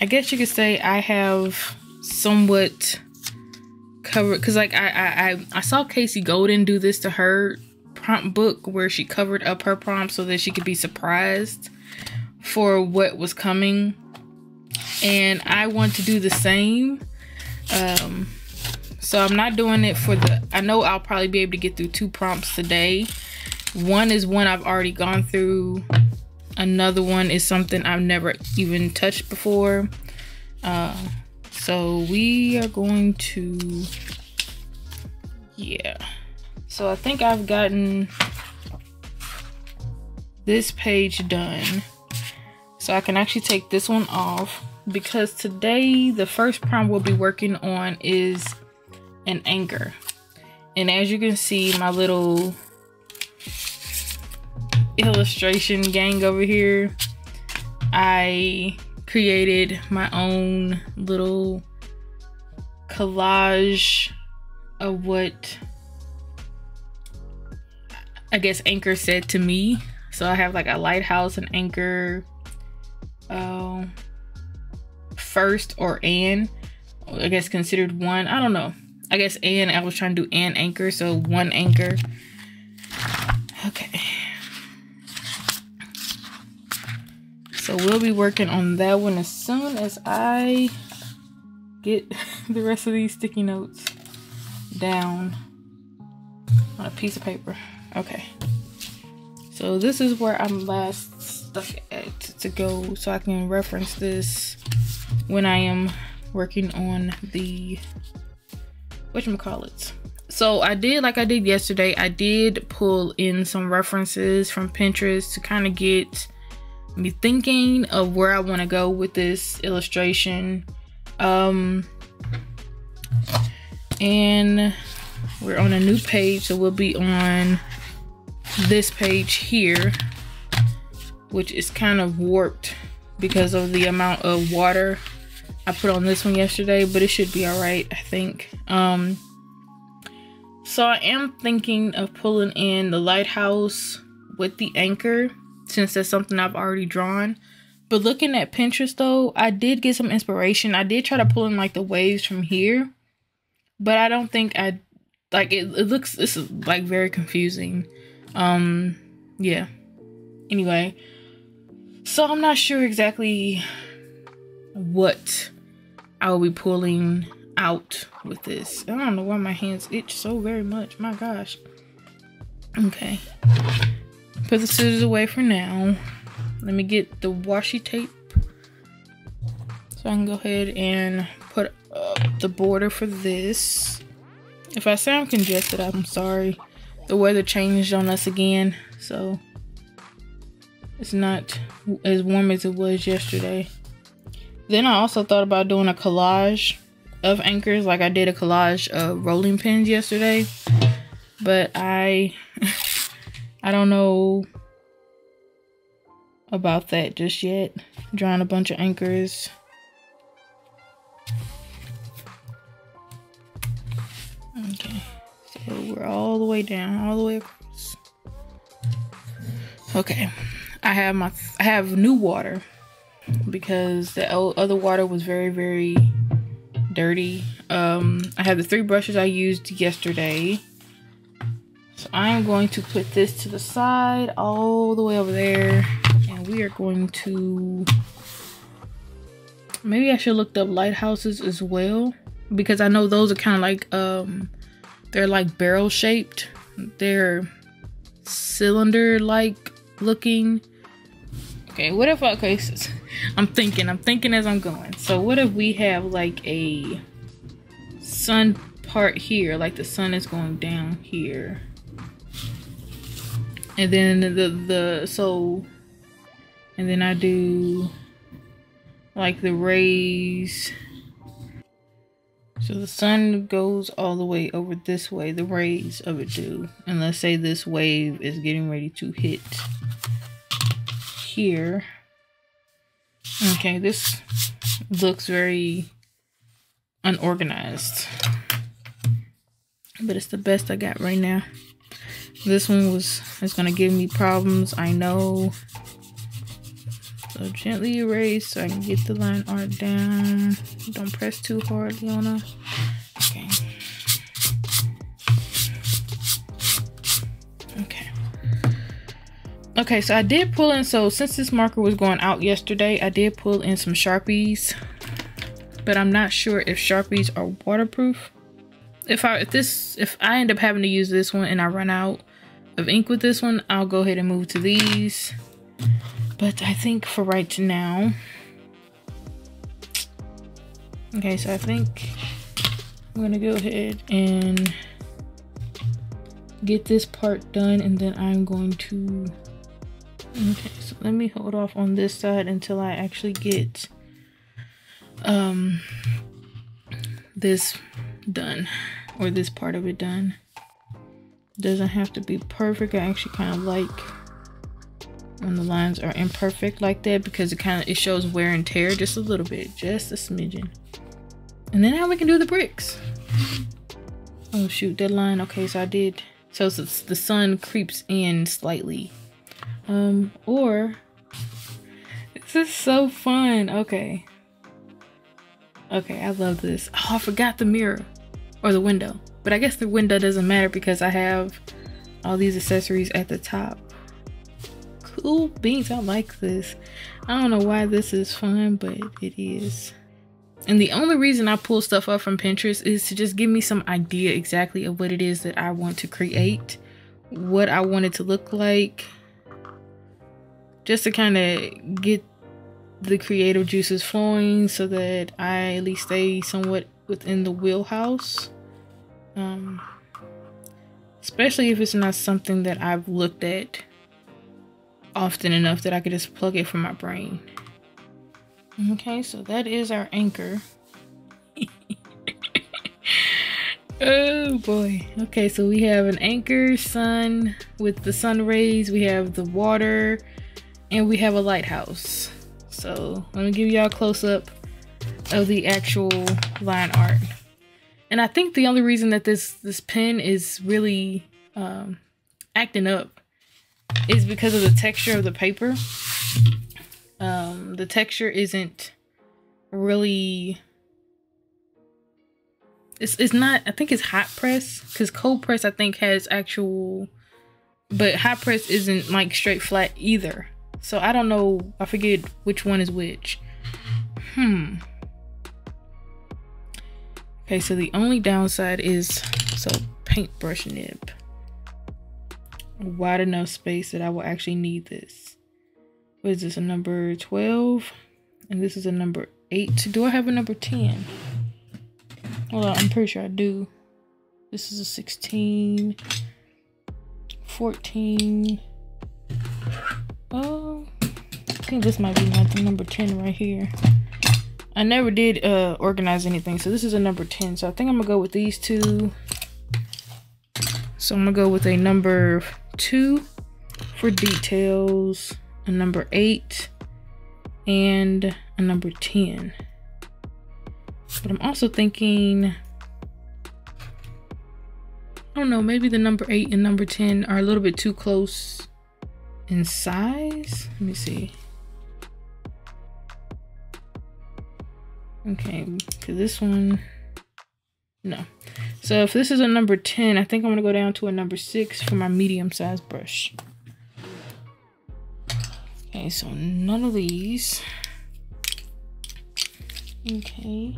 I guess you could say I have somewhat covered because like I, I I I saw Casey Golden do this to her prompt book where she covered up her prompt so that she could be surprised for what was coming. And I want to do the same. Um so I'm not doing it for the I know I'll probably be able to get through two prompts today. One is one I've already gone through another one is something I've never even touched before. Uh so we are going to yeah. So I think I've gotten this page done. So I can actually take this one off because today the first prompt we'll be working on is an anchor. And as you can see my little illustration gang over here I created my own little collage of what I guess anchor said to me. So I have like a lighthouse and anchor uh, first or and I guess considered one. I don't know. I guess and I was trying to do an anchor, so one anchor. Okay. So we'll be working on that one as soon as I get the rest of these sticky notes down on a piece of paper. Okay. So this is where I'm last stuck at to go so I can reference this when I am working on the whatchamacallits. So I did like I did yesterday, I did pull in some references from Pinterest to kind of get me thinking of where I want to go with this illustration. Um, and we're on a new page, so we'll be on this page here, which is kind of warped because of the amount of water I put on this one yesterday, but it should be all right, I think. Um, so I am thinking of pulling in the lighthouse with the anchor since that's something I've already drawn. But looking at Pinterest though, I did get some inspiration. I did try to pull in like the waves from here, but I don't think I like it. It looks this is like very confusing. Um, yeah. Anyway, so I'm not sure exactly what I will be pulling out with this. I don't know why my hands itch so very much. My gosh. Okay. Put the scissors away for now. Let me get the washi tape. So I can go ahead and put up the border for this. If I sound congested, I'm sorry. The weather changed on us again, so it's not as warm as it was yesterday. Then I also thought about doing a collage of anchors, like I did a collage of rolling pins yesterday. But I I don't know about that just yet. Drawing a bunch of anchors. Okay, so we're all the way down, all the way across. Okay, I have my I have new water because the other water was very very dirty. Um, I have the three brushes I used yesterday. So I am going to put this to the side all the way over there. And we are going to... Maybe I should look up lighthouses as well. Because I know those are kind of like... um, They're like barrel shaped. They're cylinder-like looking. Okay, what if... Okay, I'm thinking. I'm thinking as I'm going. So what if we have like a sun part here? Like the sun is going down here and then the the so and then I do like the rays. So the sun goes all the way over this way. The rays of it do. And let's say this wave is getting ready to hit here. Okay this looks very unorganized. But it's the best I got right now this one was is gonna give me problems, I know. So gently erase so I can get the line art down. Don't press too hard, Leona. Okay. Okay. Okay, so I did pull in, so since this marker was going out yesterday, I did pull in some Sharpies, but I'm not sure if Sharpies are waterproof. If I, if this, if I end up having to use this one and I run out of ink with this one, I'll go ahead and move to these. But I think for right now, okay, so I think I'm gonna go ahead and get this part done and then I'm going to okay so let me hold off on this side until I actually get um this done or this part of it done doesn't have to be perfect. I actually kind of like when the lines are imperfect like that because it kind of it shows wear and tear just a little bit just a smidgen. And then now we can do the bricks. Oh shoot that line okay so I did so the sun creeps in slightly. Um or this is so fun okay. Okay I love this. Oh I forgot the mirror or the window but I guess the window doesn't matter because I have all these accessories at the top cool beans. I like this. I don't know why this is fun, but it is. And the only reason I pull stuff up from Pinterest is to just give me some idea exactly of what it is that I want to create, what I want it to look like, just to kind of get the creative juices flowing so that I at least stay somewhat within the wheelhouse. Um, especially if it's not something that I've looked at often enough that I could just plug it from my brain. Okay, so that is our anchor. oh boy. Okay, so we have an anchor, sun with the sun rays, we have the water, and we have a lighthouse. So let me give y'all a close up of the actual line art. And I think the only reason that this this pen is really um, acting up is because of the texture of the paper. Um, the texture isn't really it's it's not I think it's hot press because cold press I think has actual but hot press isn't like straight flat either. So I don't know I forget which one is which. Hmm. Okay, so the only downside is so paintbrush nib wide enough space that I will actually need this. What is this, a number 12? And this is a number 8. Do I have a number 10? Well, I'm pretty sure I do. This is a 16, 14. Oh, I think this might be my number 10 right here. I never did uh, organize anything, so this is a number 10. So I think I'm gonna go with these two. So I'm gonna go with a number two for details, a number eight, and a number 10. But I'm also thinking, I don't know, maybe the number eight and number 10 are a little bit too close in size. Let me see. Okay, because this one, no. So if this is a number 10, I think I'm gonna go down to a number six for my medium sized brush. Okay, so none of these. Okay.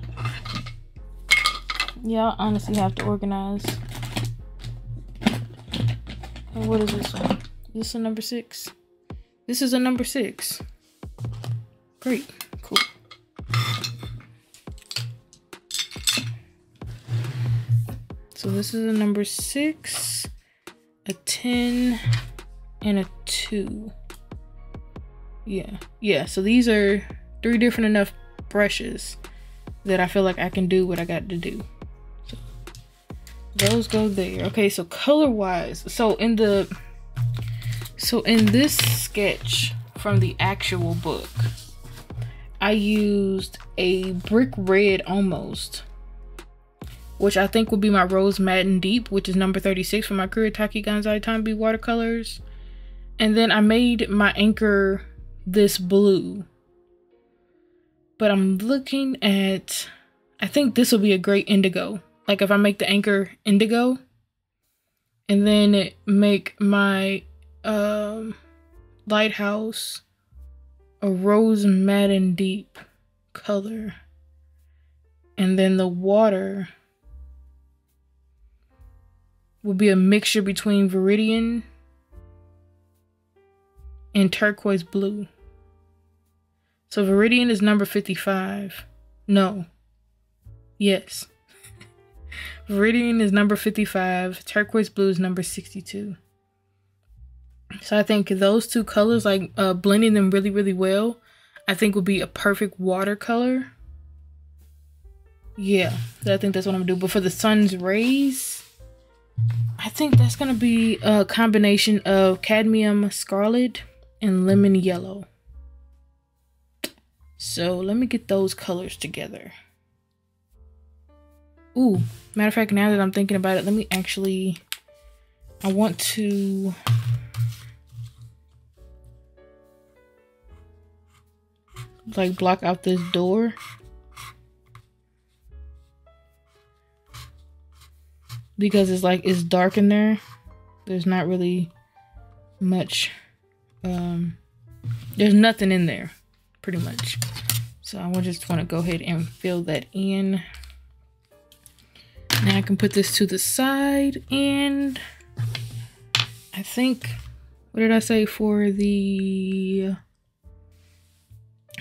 Yeah, I honestly have to organize. What is this one? Is this a number six? This is a number six. Great. So this is a number six, a 10, and a two. Yeah, yeah, so these are three different enough brushes that I feel like I can do what I got to do. So those go there. Okay, so color wise, so in the, so in this sketch from the actual book, I used a brick red almost which I think would be my Rose Madder Deep, which is number 36 for my Kuretake Gansai Tambi watercolors. And then I made my anchor this blue, But I'm looking at, I think this will be a great indigo. Like if I make the anchor indigo and then make my um, lighthouse a rose madder deep color. And then the water will be a mixture between Viridian and turquoise blue. So Viridian is number 55. No. Yes. Viridian is number 55. Turquoise blue is number 62. So I think those two colors, like uh, blending them really, really well, I think would be a perfect watercolor. Yeah, I think that's what I'm gonna do. But for the sun's rays, I think that's gonna be a combination of cadmium scarlet and lemon yellow. So let me get those colors together. Ooh, matter of fact, now that I'm thinking about it, let me actually, I want to, like block out this door. Because it's like, it's dark in there. There's not really much, um, there's nothing in there, pretty much. So I just want to go ahead and fill that in. Now I can put this to the side and I think, what did I say for the,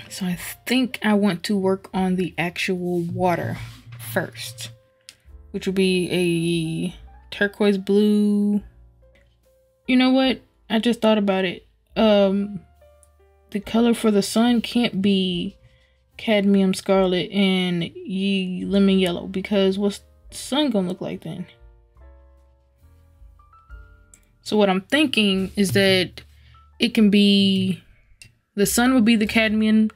so I think I want to work on the actual water first, which would be a turquoise blue. You know what? I just thought about it. Um, the color for the sun can't be cadmium scarlet and ye lemon yellow because what's the sun gonna look like then? So what I'm thinking is that it can be the sun would be the cadmium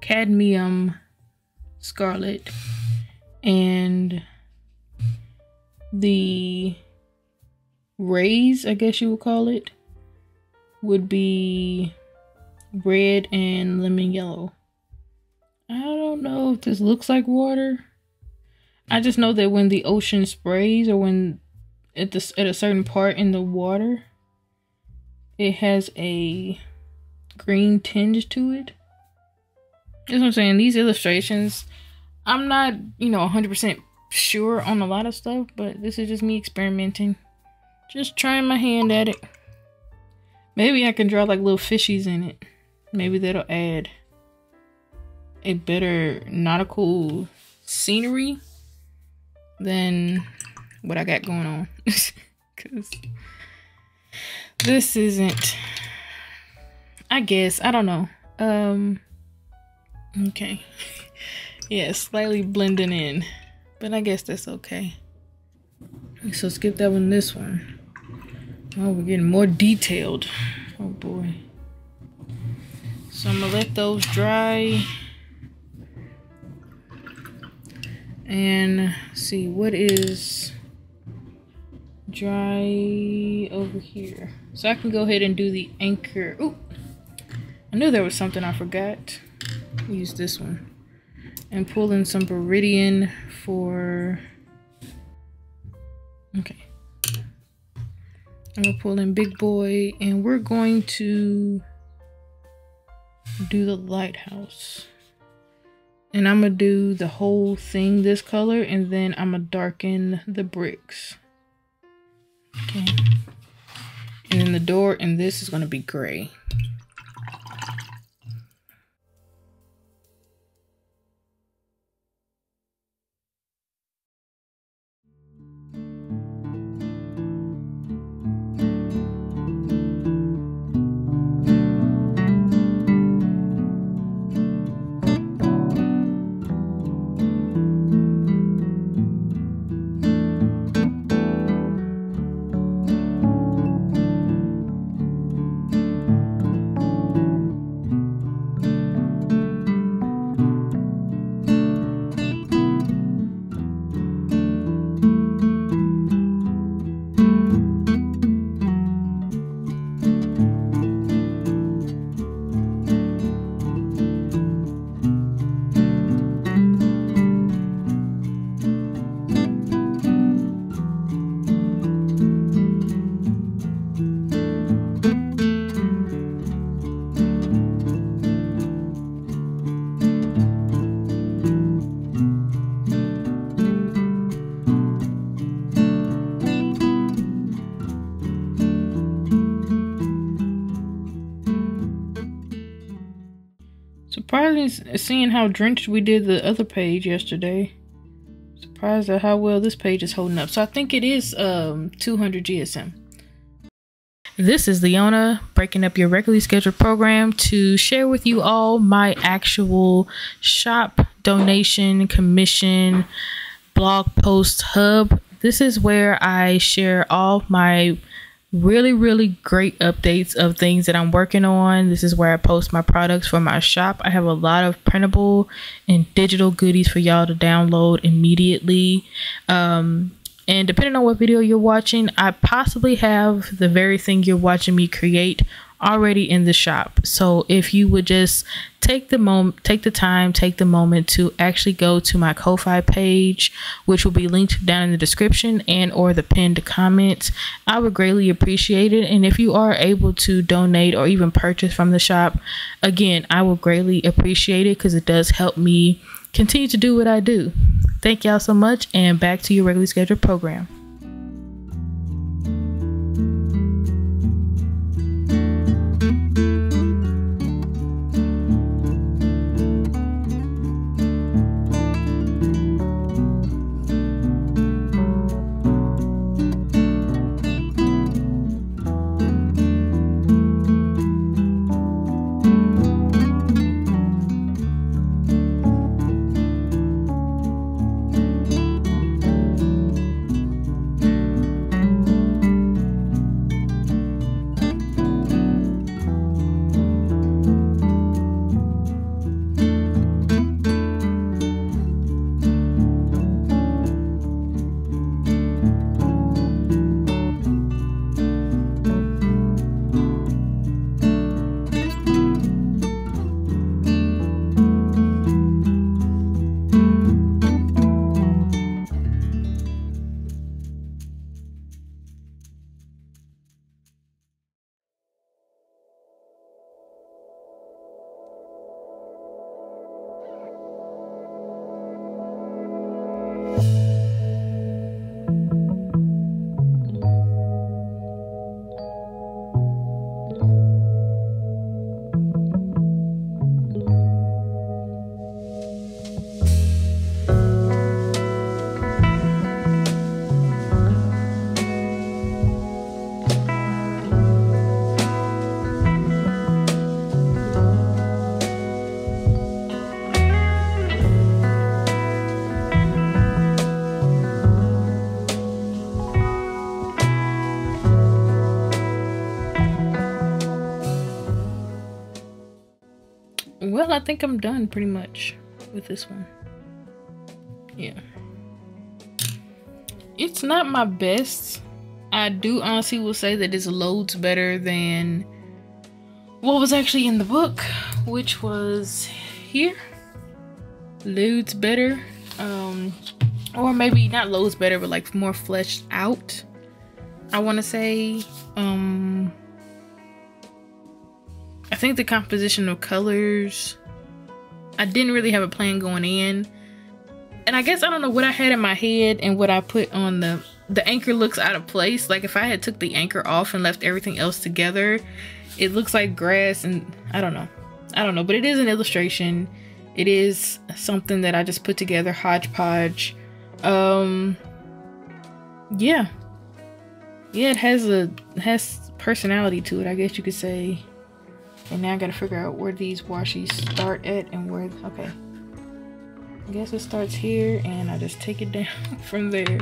cadmium scarlet and the rays, I guess you would call it, would be red and lemon yellow. I don't know if this looks like water. I just know that when the ocean sprays or when at this at a certain part in the water, it has a green tinge to it. That's what I'm saying. These illustrations, I'm not, you know, 100% sure on a lot of stuff, but this is just me experimenting. Just trying my hand at it. Maybe I can draw like little fishies in it. Maybe that'll add a better nautical scenery than what I got going on. Because this isn't, I guess, I don't know. Um, okay. yeah, slightly blending in, but I guess that's okay. So skip that one, this one. Oh, we're getting more detailed. Oh boy. So I'm gonna let those dry. And see what is dry over here. So I can go ahead and do the anchor. Ooh, I knew there was something I forgot. Use this one. And pull in some Viridian for... Okay. I'm gonna pull in Big Boy and we're going to do the lighthouse. And I'm to do the whole thing this color and then I'm to darken the bricks. Okay. And then the door and this is to be gray. Surprising seeing how drenched we did the other page yesterday. Surprised at how well this page is holding up. So I think it is um 200 GSM. This is Leona breaking up your regularly scheduled program to share with you all my actual shop donation commission blog post hub. This is where I share all my really, really great updates of things that I'm working on. This is where I post my products for my shop. I have a lot of printable and digital goodies for y'all to download immediately. Um, and depending on what video you're watching, I possibly have the very thing you're watching me create already in the shop. So if you would just take the moment, take the time, take the moment to actually go to my Ko-Fi page, which will be linked down in the description and or the pinned comment, I would greatly appreciate it. And if you are able to donate or even purchase from the shop, again, I will greatly appreciate it because it does help me continue to do what I do. Thank y'all so much and back to your regularly scheduled program. Well, I think I'm done pretty much with this one. Yeah. It's not my best. I do honestly will say that it's loads better than what was actually in the book, which was here. Loads better. Um, or maybe not loads better, but like more fleshed out. I want to say, um, I think the composition of colors, I didn't really have a plan going in. And I guess I don't know what I had in my head and what I put on the the anchor looks out of place. Like if I had took the anchor off and left everything else together, it looks like grass and I don't know. I don't know, but it is an illustration. It is something that I just put together hodgepodge. Um yeah. Yeah, it has a has personality to it, I guess you could say. And now I gotta figure out where these washies start at and where, okay. I guess it starts here and I just take it down from there.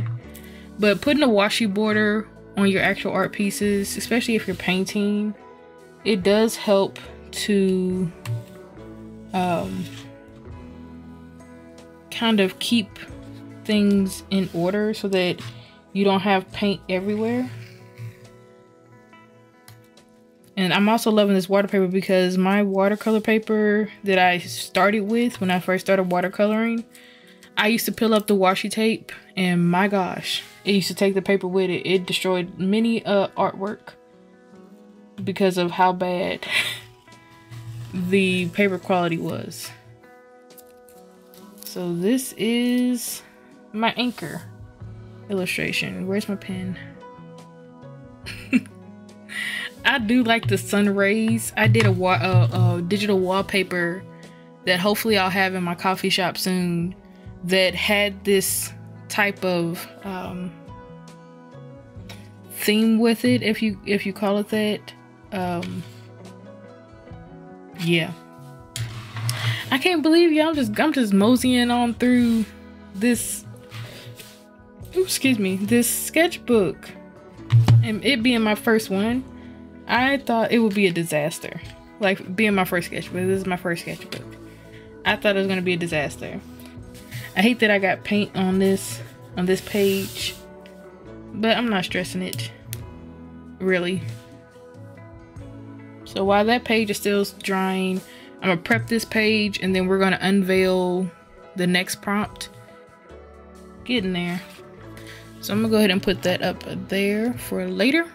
But putting a washi border on your actual art pieces, especially if you're painting, it does help to um, kind of keep things in order so that you don't have paint everywhere. And I'm also loving this water paper because my watercolor paper that I started with when I first started watercoloring, I used to peel up the washi tape and my gosh, it used to take the paper with it. It destroyed many uh, artwork because of how bad the paper quality was. So this is my anchor illustration. Where's my pen? I do like the sun rays. I did a, a, a digital wallpaper that hopefully I'll have in my Ko-Fi shop soon that had this type of um, theme with it, if you if you call it that. Um, yeah. I can't believe. I'm just I'm just moseying on through this. excuse me, this sketchbook, and it being my first one, I thought it would be a disaster. Like being my first sketchbook. This is my first sketchbook. I thought it was gonna be a disaster. I hate that I got paint on this on this page, but I'm not stressing it. Really. So while that page is still drying, I'm gonna prep this page and then we're gonna unveil the next prompt. Getting there. So I'm gonna go ahead and put that up there for later.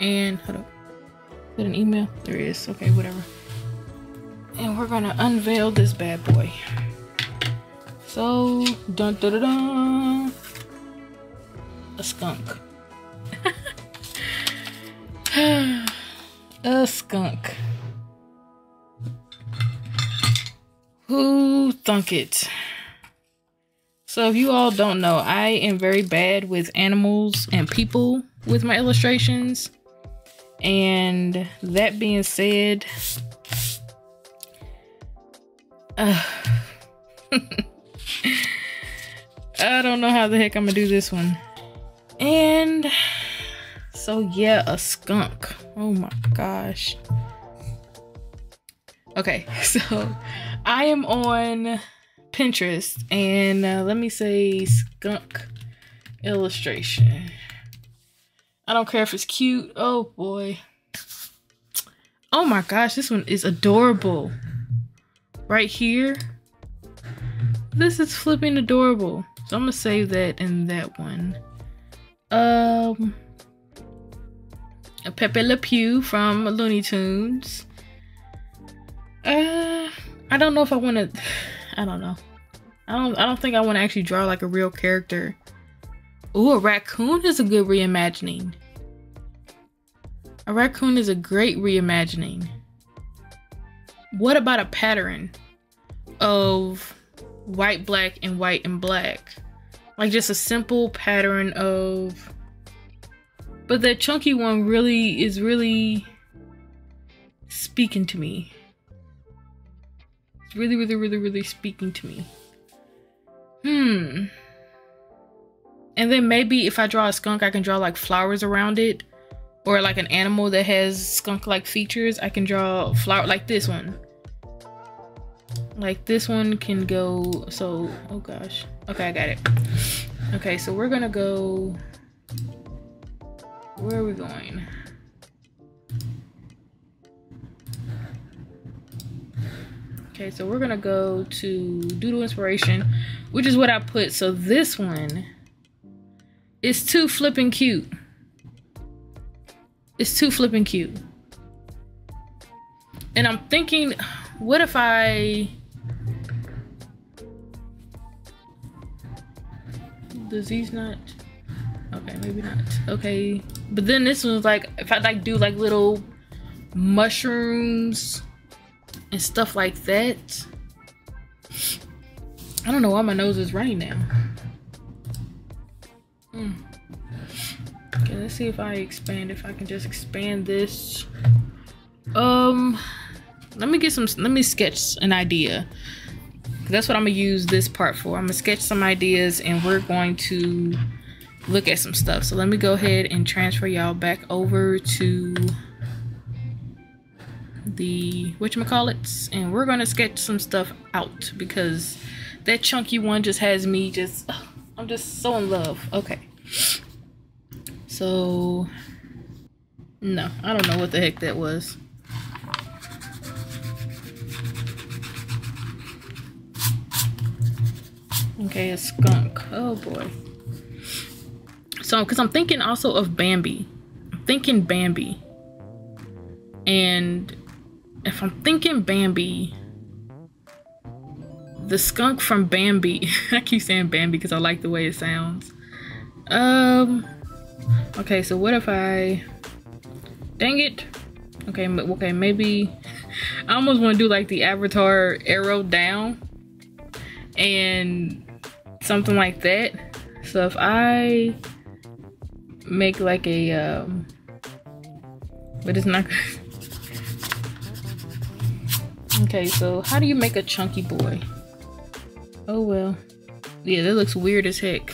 And hold up. Is an email? There is. Okay, whatever. And we're gonna unveil this bad boy. So dun dun dun, dun a skunk. a skunk. Who thunk it? So if you all don't know, I am very bad with animals and people with my illustrations. And that being said, uh, I don't know how the heck I'm gonna do this one. And so yeah, a skunk. Oh my gosh. Okay, so I am on Pinterest and uh, let me say skunk illustration. I don't care if it's cute. Oh boy. Oh my gosh, this one is adorable. Right here. This is flipping adorable. So I'm gonna save that and that one. Um, a Pepe Le Pew from Looney Tunes. Uh, I don't know if I want to. I don't know. I don't. I don't think I want to actually draw like a real character. Ooh, a raccoon is a good reimagining. A raccoon is a great reimagining. What about a pattern of white, black, and white and black? Like just a simple pattern of but that chunky one really is really speaking to me. It's really, really, really, really speaking to me. Hmm. And then maybe if I draw a skunk, I can draw like flowers around it. Or like an animal that has skunk-like features. I can draw flower like this one. Like this one can go, so, oh gosh. Okay, I got it. Okay, so we're gonna go, where are we going? Okay, so we're gonna go to Doodle Inspiration, which is what I put. So this one is too flipping cute. It's too flipping cute. And I'm thinking, what if I Does these not? Okay, maybe not. Okay, but then this one's like, if I like do like little mushrooms and stuff like that. I don't know why my nose is running now. Let's see if I expand, if I can just expand this. Um, let me get some, let me sketch an idea that's what I'm gonna use this part for. I'm gonna sketch some ideas and we're going to look at some stuff. So let me go ahead and transfer y'all back over to the whatchamacallits and we're gonna sketch some stuff out because that chunky one just has me just I'm just so in love. Okay. So no, I don't know what the heck that was. Okay, a skunk. Oh boy. So, because I'm thinking also of Bambi. I'm thinking Bambi. And if I'm thinking Bambi, the skunk from Bambi, I keep saying Bambi because I like the way it sounds. Um, okay, so what if I, dang it, Okay, okay, maybe I almost want to do like the avatar arrow down and something like that. So if I make like a um but it's not Okay, so how do you make a chunky boy? Oh well. Yeah, that looks weird as heck.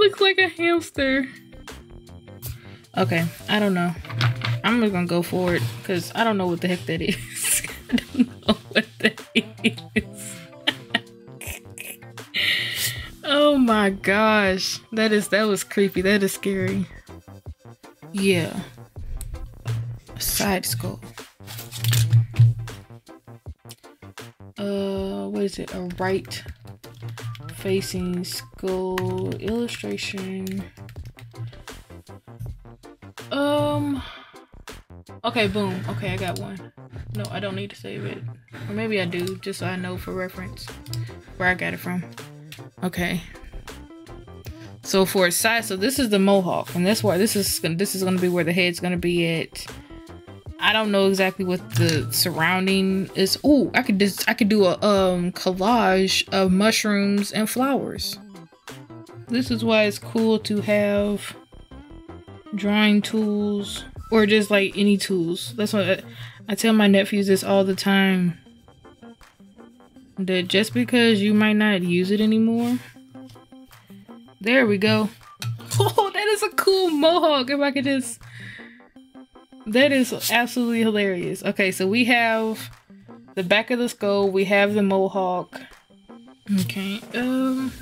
It looks like a hamster. Okay, I don't know. I'm just gonna go for it because I don't know what the heck that is. I don't know what that is. oh my gosh. That is that was creepy. That is scary. Yeah. Side skull. Uh what is it? A right facing skull illustration. Um. Okay, boom. Okay, I got one. No, I don't need to save it. Or maybe I do, just so I know for reference where I got it from. Okay. So for its size, so this is the mohawk, and that's why this is this is gonna be where the head's gonna be at. I don't know exactly what the surrounding is. Oh, I could just I could do a um collage of mushrooms and flowers. This is why it's cool to have drawing tools or just like any tools. That's what I, I tell my nephews this all the time. That just because you might not use it anymore. There we go. Oh, that is a cool mohawk. If I could just. That is absolutely hilarious. Okay, so we have the back of the skull. We have the mohawk. Okay, um.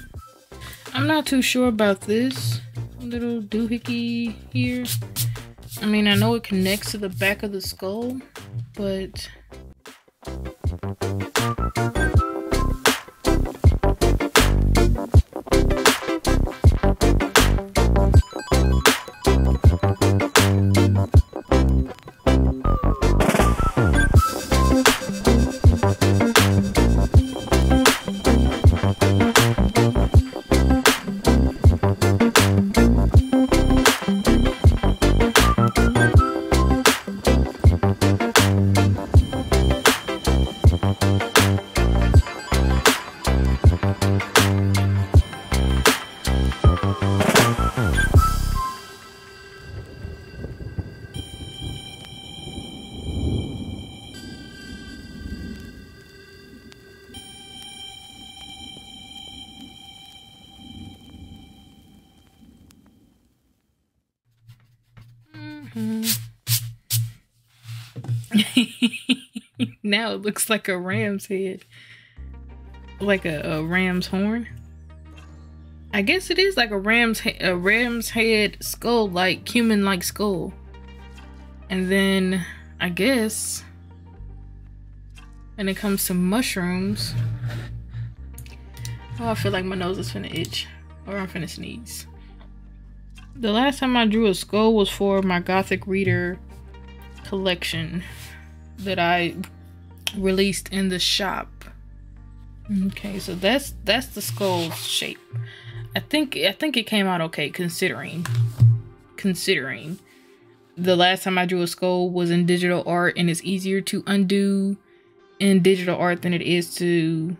I'm not too sure about this little doohickey here. I mean, I know it connects to the back of the skull, but... now it looks like a ram's head. Like a, a ram's horn. I guess it is like a ram's a ram's head skull, like human like skull. And then I guess when it comes to mushrooms. Oh, I feel like my nose is finna itch. Or I'm finna sneeze. The last time I drew a skull was for my Gothic Reader collection that I released in the shop. Okay, so that's that's the skull shape. I think I think it came out okay considering considering the last time I drew a skull was in digital art and it's easier to undo in digital art than it is to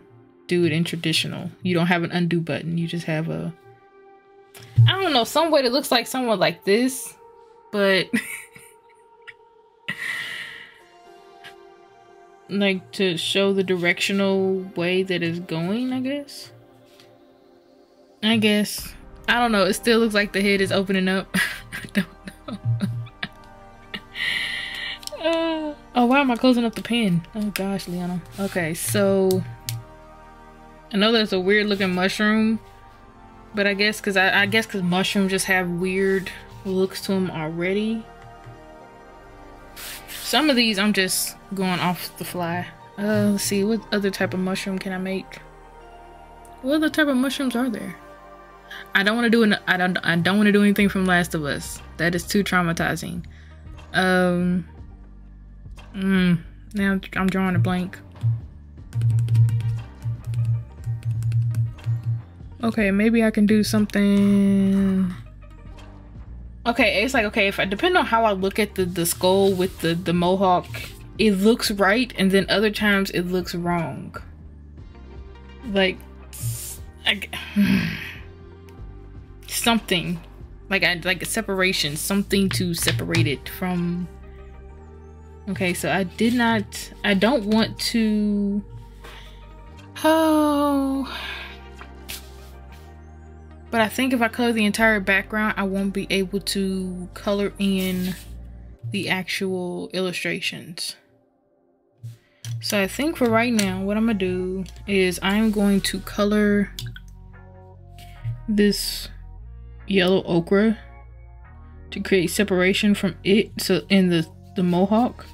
do it in traditional. You don't have an undo button. You just have a I don't know, some way that looks like someone like this, but like to show the directional way that it's going, I guess. I guess. I don't know. It still looks like the head is opening up. I don't know. uh, oh, why am I closing up the pen? Oh gosh, Leona. Okay, so I know that's a weird looking mushroom, but I guess because I, I guess because mushrooms just have weird looks to them already. Some of these I'm just going off the fly. Uh, let's see, what other type of mushroom can I make? What other type of mushrooms are there? I don't want to do an, I don't I don't want to do anything from Last of Us. That is too traumatizing. Um. Mm, now I'm drawing a blank. Okay, maybe I can do something. Okay, it's like okay, if I depend on how I look at the the skull with the the mohawk, it looks right, and then other times it looks wrong. Like, I, something, like I like a separation, something to separate it from. Okay, so I did not. I don't want to. Oh. But I think if I color the entire background, I won't be able to color in the actual illustrations. So I think for right now, what I'm gonna do is I'm going to color this yellow ochre to create separation from it so in the the mohawk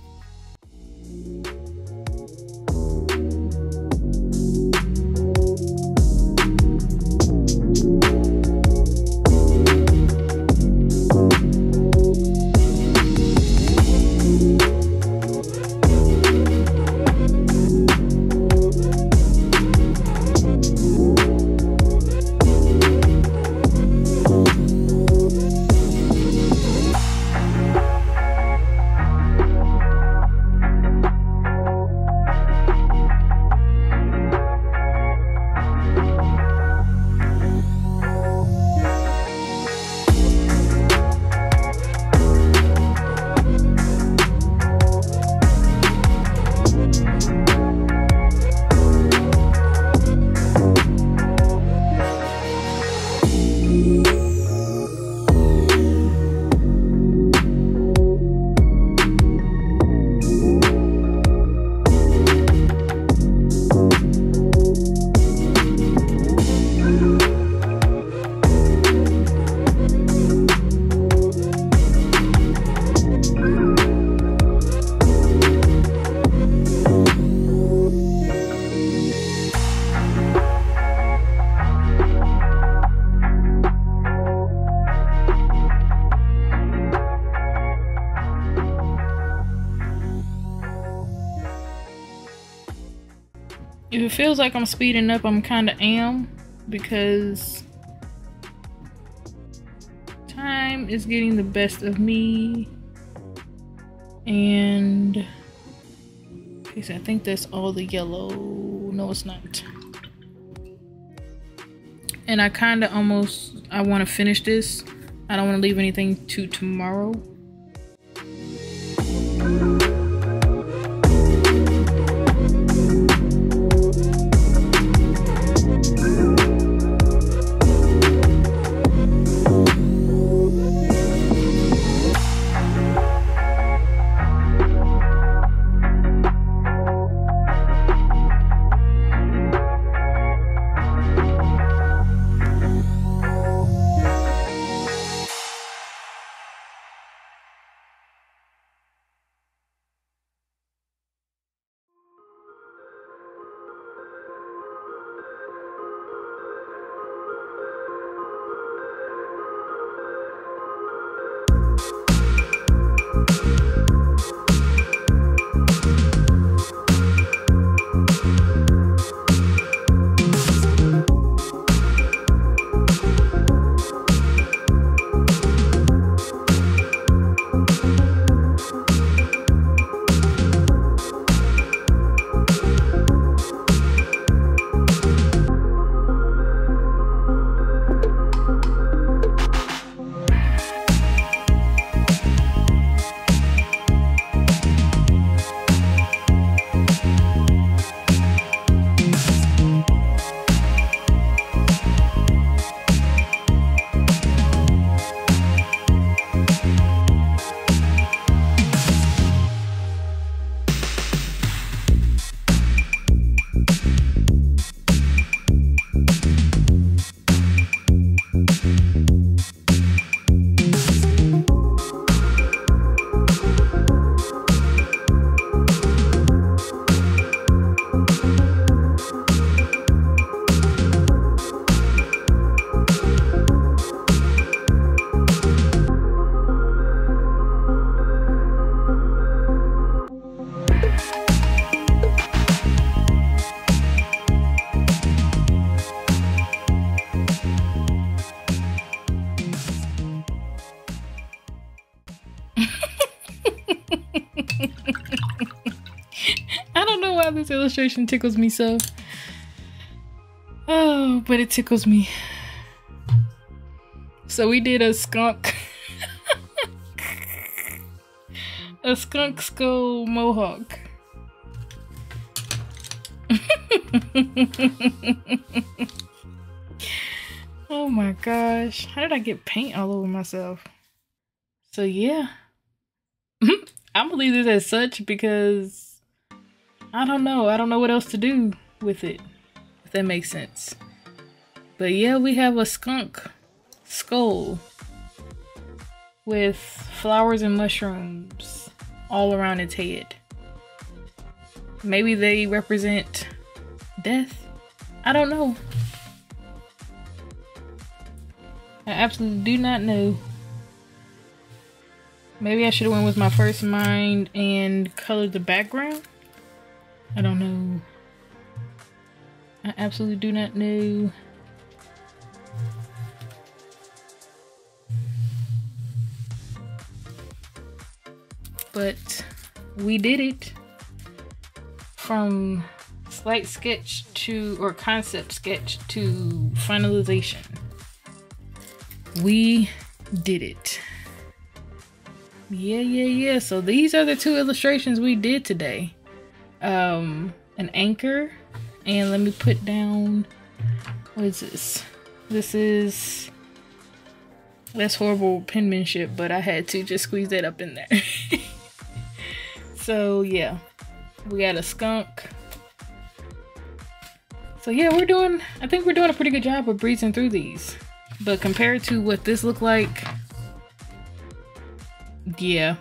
feels like I'm speeding up, I'm kind of am because time is getting the best of me. And okay, so I think that's all the yellow. No, it's not. And I kind of almost I want to finish this. I don't want to leave anything to tomorrow. This illustration tickles me so. Oh, but it tickles me. So we did a skunk. a skunk skull mohawk. oh my gosh. How did I get paint all over myself? So yeah. I'm gonna leave this as such because I don't know. I don't know what else to do with it. If that makes sense. But yeah, we have a skunk skull with flowers and mushrooms all around its head. Maybe they represent death? I don't know. I absolutely do not know. Maybe I should have went with my first mind and colored the background. I don't know. I absolutely do not know. But we did it from slight sketch to or concept sketch to finalization. We did it. Yeah, yeah, yeah. So these are the two illustrations we did today. Um, an anchor, and let me put down, what is this? This is, that's horrible penmanship, but I had to just squeeze that up in there. so yeah, we got a skunk. So yeah, we're doing, I think we're doing a pretty good job of breezing through these. But compared to what this looked like, yeah,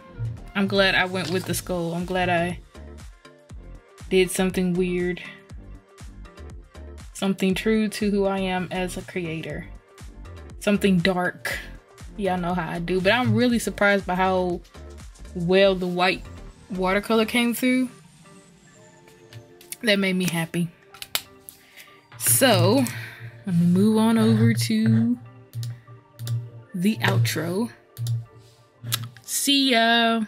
I'm glad I went with the skull. I'm glad I did something weird. Something true to who I am as a creator. Something dark. Y'all know how I do. But I'm really surprised by how well the white watercolor came through. That made me happy. So, let me move on over to the outro. See ya.